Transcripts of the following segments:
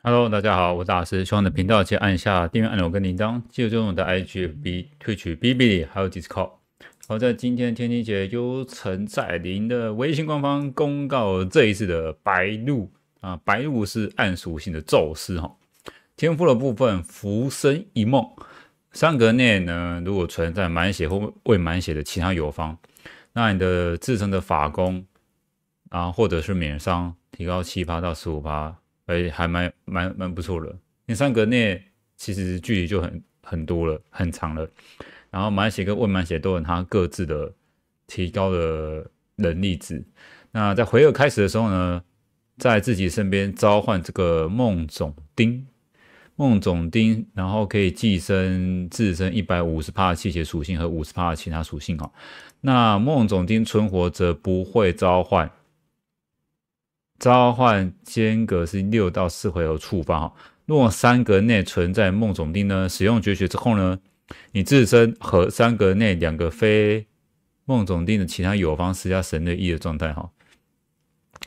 Hello，大家好，我是大师。希望的频道请按下订阅按钮跟铃铛，记得追踪我的 IGB、退取 B B 还有 Discord。好，在今天天气节幽城在临的微信官方公告，这一次的白鹿啊，白鹿是暗属性的宙斯哈。天赋的部分，浮生一梦，三格内呢，如果存在满血或未满血的其他友方，那你的自身的法攻啊，或者是免伤，提高七八到十五八。哎，还蛮蛮蛮不错的。你三格内其实距离就很很多了，很长了。然后满血跟未满血都有它各自的提高的能力值。那在回合开始的时候呢，在自己身边召唤这个梦总丁，梦总丁，然后可以寄生自身一百五十帕的气血属性和五十帕的其他属性哈。那梦总丁存活则不会召唤。召唤间隔是六到四回合触发哈。若三格内存在梦总定呢，使用绝学之后呢，你自身和三格内两个非梦总定的其他友方施加神的一的状态哈。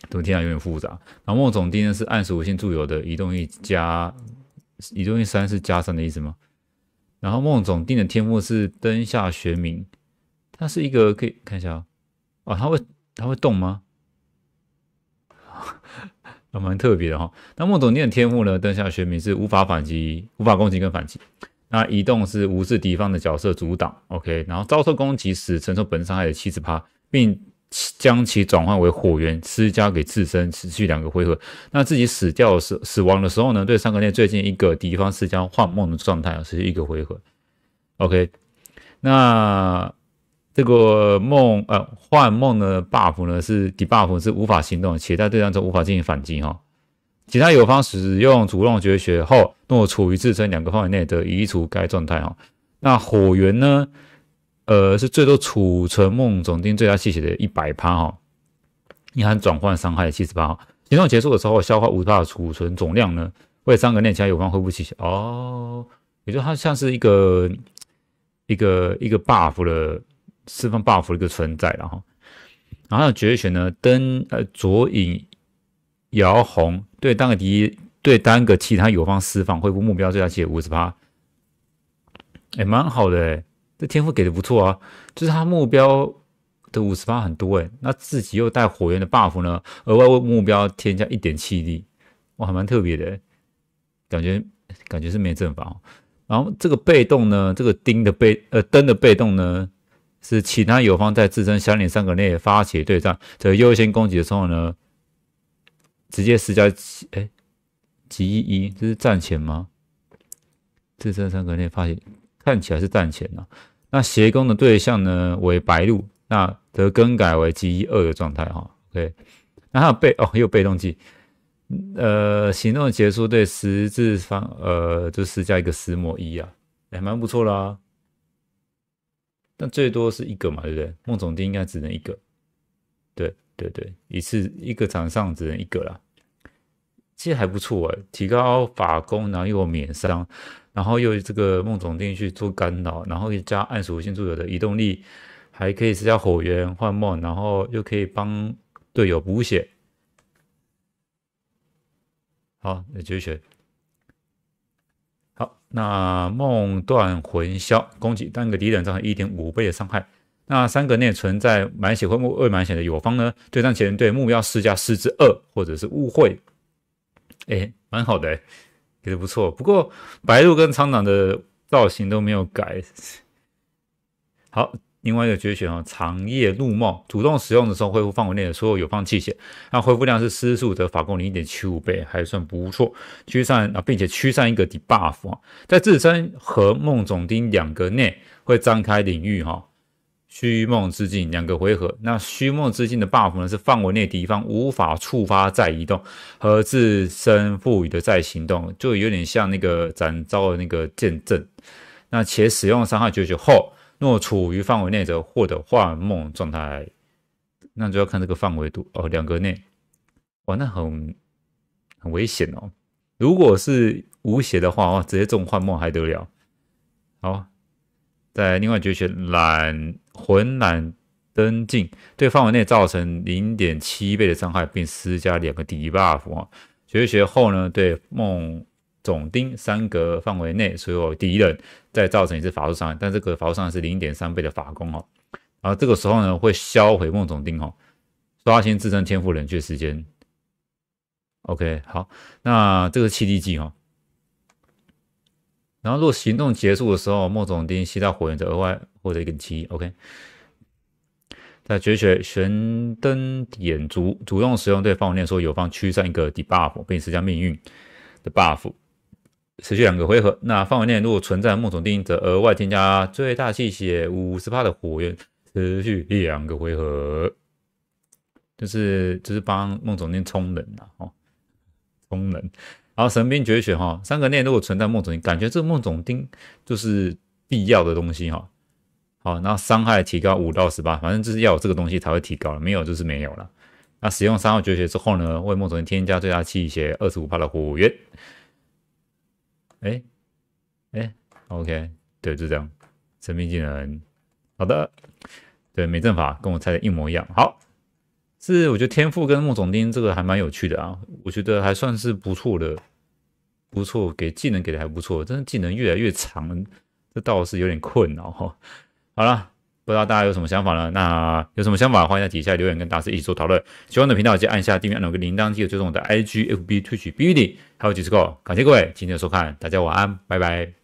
怎么听起来有点复杂？然后梦总定呢是暗属性固有的移动力加移动力三是加三的意思吗？然后梦总定的天赋是灯下玄冥，它是一个可以看一下，哦，它会它会动吗？蛮特别的哈。那梦总丁的天赋呢？灯下玄冥是无法反击、无法攻击跟反击。那移动是无视敌方的角色阻挡。OK，然后遭受攻击时承受本伤害的七十趴，并将其转换为火源施加给自身，持续两个回合。那自己死掉死死亡的时候呢？对三个内最近一个敌方施加幻梦的状态，持续一个回合。OK，那。这个梦呃幻梦的 buff 呢是 debuff 是无法行动，且在对战中无法进行反击哈。其他友方使用主动绝学后，若处于自身两个范围内的移除该状态哈。那火源呢，呃是最多储存梦总丁最大气血的一百趴哈，隐含转换伤害七十八哈。行动结束的时候，消化五帕储存总量呢，为三个内其他友方恢复气血哦，也就它像是一个一个一个 buff 的。释放 buff 的一个存在，然后，然后绝学呢，灯呃左影摇红对单个敌对单个其他友方释放恢复目标最大血五十八，哎，蛮好的哎，这天赋给的不错啊，就是他目标的五十八很多哎，那自己又带火焰的 buff 呢，额外为目标添加一点气力，哇，还蛮特别的，感觉感觉是没阵法，然后这个被动呢，这个钉的被呃灯的被动呢。是其他友方在自身相邻三格内发起对战，则优先攻击的时候呢，直接施加哎，几一一，这是战前吗？自身三格内发起，看起来是战前啊。那斜攻的对象呢为白鹿，那则更改为几一二的状态哈。OK，那还有被哦，有被动技，呃，行动结束对十字方呃就施加一个石魔一啊，也蛮不错啦。那最多是一个嘛，对不对？梦总丁应该只能一个，对对对，一次一个场上只能一个啦。其实还不错哎，提高法攻，然后又免伤，然后又这个梦总丁去做干扰，然后又加暗属性助有的移动力，还可以施加火源幻梦，然后又可以帮队友补血。好，那继续选。那梦断魂消攻击单个敌人造成一点五倍的伤害。那三个内存在满血或未满血的友方呢？对战前对目标施加四之二或者是误会。哎，蛮好的，也是不错。不过白鹿跟苍狼的造型都没有改。好。另外一个绝学哦，长夜入梦，主动使用的时候恢复范围内的所有有方气血，那恢复量是施术的法攻零点七五倍，还算不错。驱散啊，并且驱散一个 debuff 啊，在自身和梦总丁两个内会张开领域哈，虚梦之境两个回合。那虚梦之境的 buff 呢，是范围内敌方无法触发再移动和自身赋予的再行动，就有点像那个展昭的那个剑阵。那且使用伤害绝学后。若处于范围内则获得幻梦状态，那就要看这个范围度哦。两个内，哇，那很很危险哦。如果是无血的话，哇，直接中幻梦还得了？好，在另外绝学懒魂懒登进，对范围内造成零点七倍的伤害，并施加两个 debuff 啊。绝学后呢，对梦总丁三格范围内所有敌人再造成一次法术伤害，但这个法术伤害是零点三倍的法攻哦。然后这个时候呢，会销毁梦总丁哦，刷新自身天赋冷却时间。OK，好，那这个气力计哦。然后如果行动结束的时候，梦总丁吸到火焰，则额外获得一个七。OK。在绝学玄灯点烛，主动使用对方念说友方驱散一个 debuff，并施加命运的 buff，持续两个回合。那范围内如果存在梦总丁，则额外添加最大气血五十帕的火焰，持续两个回合。就是就是帮梦总丁充能啊，哦，充能。然后神兵绝学哈，三个内如果存在梦总丁，感觉这个梦总丁就是必要的东西哈。好，那伤害提高五到十八，反正就是要有这个东西才会提高了，没有就是没有了。那使用三号绝学之后呢，为梦总添加最大气血二十五帕的火源。哎哎，OK，对，就这样。神秘技能，好的，对，美阵法跟我猜的一模一样。好，是我觉得天赋跟木总丁这个还蛮有趣的啊，我觉得还算是不错的，不错，给技能给的还不错，真的技能越来越长，这倒是有点困扰哈。好了，不知道大家有什么想法呢？那有什么想法，欢迎在底下留言跟大师一起做讨论。喜欢的频道记得按下订阅，按钮跟铃铛，记得追踪我的 IG、FB、Twitch、BBD，还有 Discord。感谢各位今天的收看，大家晚安，拜拜。